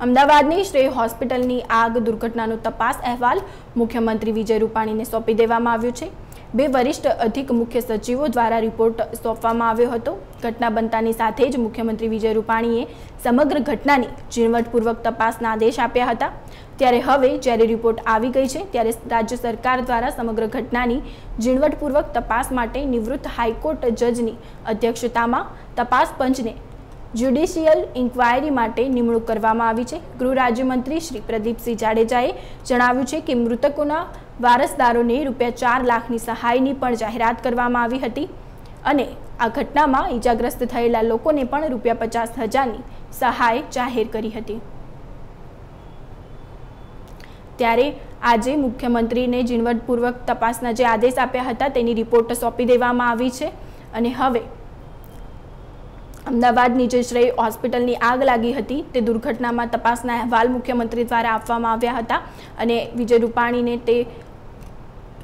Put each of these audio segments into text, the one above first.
અમદાવાદની શ્રેય હોસ્પિટલની આગ, દુર્ઘટનાનો તપાસ અહેવાલ મુખ્યમંત્રી વિજય રૂપાણીને સોંપી દેવામાં આવ્યો છે. બે વરિષ્ઠ અધિક મુખ્ય સચિવો દ્વારા રિપોર્ટ સોંપવામાં આવ્યો હતો. ઘટના બનતાની સાથે જ મુખ્યમંત્રી વિજય રૂપાણીએ સમગ્ર ઘટનાની ઝીણવટપૂર્વક તપાસના આદેશ આપ્યા હતા. ત્યારે હવે જ્યારે રિપોર્ટ આવી ગઈ છે, ત્યારે રાજ્ય સરકાર દ્વારા સમગ્ર ઘટનાની ઝીણવટપૂર્વક તપાસ માટે નિવૃત્ત હાઈકોર્ટ જજની અધ્યક્ષતામાં તપાસ પંચને જ્યુડિશિયલ ઇન્ક્વાયરી માટે નિમણૂક કરવામાં આવી છે. ગૃહ રાજ્યમંત્રી શ્રી પ્રદીપસિંહ જાડેજાએ જણાવ્યું છે કે મૃતકોના વારસદારોને રૂપિયા ચાર લાખની સહાયની પણ જાહેરાત કરવામાં આવી હતી અને આ ઘટનામાં ઈજાગ્રસ્ત થયેલા લોકોને પણ રૂપિયા પચાસ હજારની સહાય જાહેર કરી હતી. ત્યારે આજે મુખ્યમંત્રીને ઝીણવટપૂર્વક તપાસના જે આદેશ આપ્યા હતા તેની રિપોર્ટ સોંપી દેવામાં આવી છે અને હવે અમદાવાદની જે શ્રેય હોસ્પિટલની આગ લાગી હતી, તે દુર્ઘટનામાં તપાસના અહેવાલ મુખ્યમંત્રી દ્વારા આપવામાં આવ્યા હતા અને વિજય રૂપાણીને તે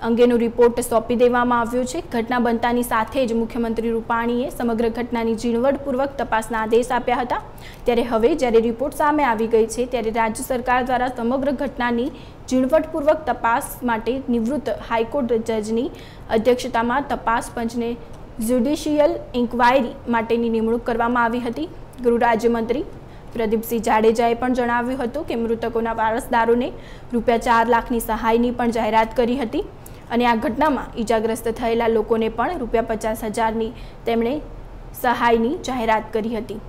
અંગેનો રિપોર્ટ સોંપી દેવામાં આવ્યો છે. ઘટના બનતાની સાથે જ મુખ્યમંત્રી રૂપાણીએ સમગ્ર ઘટનાની ઝીણવટપૂર્વક તપાસના આદેશ આપ્યા હતા. ત્યારે હવે જ્યારે રિપોર્ટ સામે આવી ગઈ છે, ત્યારે રાજ્ય સરકાર દ્વારા સમગ્ર ઘટનાની ઝીણવટપૂર્વક તપાસ માટે નિવૃત્ત હાઈકોર્ટ જજની અધ્યક્ષતામાં તપાસ પંચને જ્યુડિશિયલ ઇન્ક્વાયરી માટેની નિમણૂક કરવામાં આવી હતી. ગૃહ રાજ્યમંત્રી પ્રદીપસિંહ જાડેજાએ પણ જણાવ્યું હતું કે મૃતકોના વારસદારોને રૂપિયા ચાર લાખની સહાયની પણ જાહેરાત કરી હતી અને આ ઘટનામાં ઈજાગ્રસ્ત થયેલા લોકોને પણ રૂપિયા પચાસ હજારની તેમણે સહાયની જાહેરાત કરી હતી.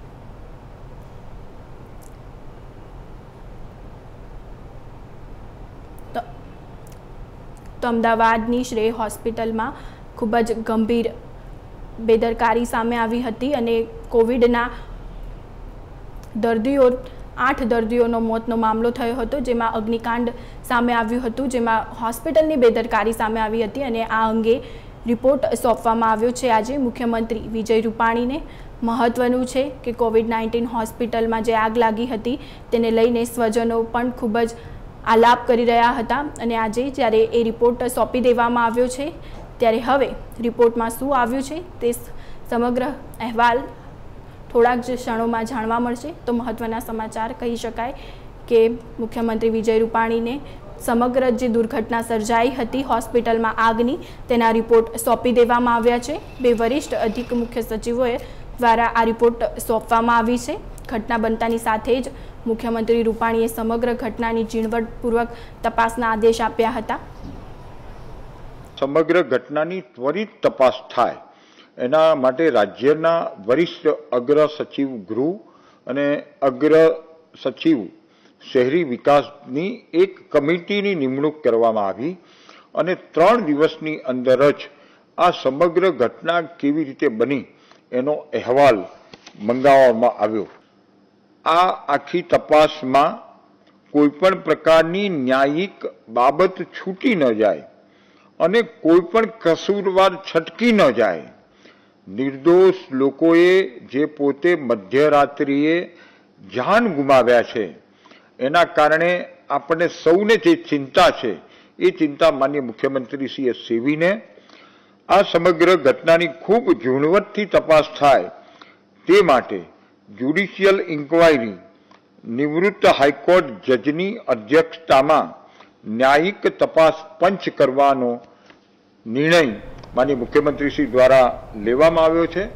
તો અમદાવાદની શ્રેય હોસ્પિટલમાં ખૂબ જ ગંભીર બેદરકારી સામે આવી હતી અને કોવિડના દર્દીઓ, આઠ દર્દીઓનો મોતનો મામલો થયો હતો, જેમાં અગ્નિકાંડ સામે આવ્યું હતું, જેમાં હોસ્પિટલની બેદરકારી સામે આવી હતી અને આ અંગે રિપોર્ટ સોંપવામાં આવ્યો છે. આજે મુખ્યમંત્રી વિજય રૂપાણીને મહત્વનું છે કે કોવિડ નાઇન્ટીન હોસ્પિટલમાં જે આગ લાગી હતી તેને લઈને સ્વજનો પણ ખૂબ જ આલાપ કરી રહ્યા હતા અને આજે જ્યારે એ રિપોર્ટ સોંપી દેવામાં આવ્યો છે ત્યારે હવે રિપોર્ટમાં શું આવ્યું છે તે સમગ્ર અહેવાલ થોડાક જ ક્ષણોમાં જાણવા મળશે. તો મહત્ત્વના સમાચાર કહી શકાય કે મુખ્યમંત્રી વિજય રૂપાણીને સમગ્ર જે દુર્ઘટના સર્જાઈ હતી હોસ્પિટલમાં આગની, તેના રિપોર્ટ સોંપી દેવામાં આવ્યા છે. બે વરિષ્ઠ અધિક મુખ્ય સચિવોએ દ્વારા આ રિપોર્ટ સોંપવામાં આવી છે. ઘટના બનતાની સાથે જ મુખ્યમંત્રી રૂપાણીએ સમગ્ર ઘટનાની ઝીણવટપૂર્વક તપાસના આદેશ આપ્યા હતા. સમગ્ર ઘટનાની ત્વરિત તપાસ થાય. એના માટે રાજ્યના વરિષ્ઠ અગ્ર સચિવ ગૃહ અને અગ્ર સચિવ શહેરી વિકાસની એક કમિટીની નિમણૂક કરવામાં આવી અને ત્રણ દિવસની અંદર જ આ સમગ્ર ઘટના કેવી રીતે બની એનો અહેવાલ મંગાવવામાં આવ્યો. આ આખી તપાસમાં કોઈપણ પ્રકારની ન્યાયિક બાબત છૂટી ન જાય. અને કોઈ પણ કસૂરવાર છટકી ન જાય. નિર્દોષ લોકોએ જે પોતે મધ્યરાત્રિએ જાન ગુમાવ્યા છે, એના કારણે આપણને સૌને જે ચિંતા છે, એ ચિંતા માન્ય મુખ્યમંત્રીશ્રીએ સેવીને, આ સમગ્ર ઘટનાની ખૂબ ઝીણવટથી તપાસ થાય તે માટે જ્યુડિશિયલ ઇન્ક્વાયરી નિવૃત્ત હાઈકોર્ટ જજની અધ્યક્ષતામાં ન્યાયિક તપાસ પંચ કરવાનો નિર્ણય માનીય મુખ્યમંત્રીશ્રી દ્વારા લેવામાં આવ્યો છે.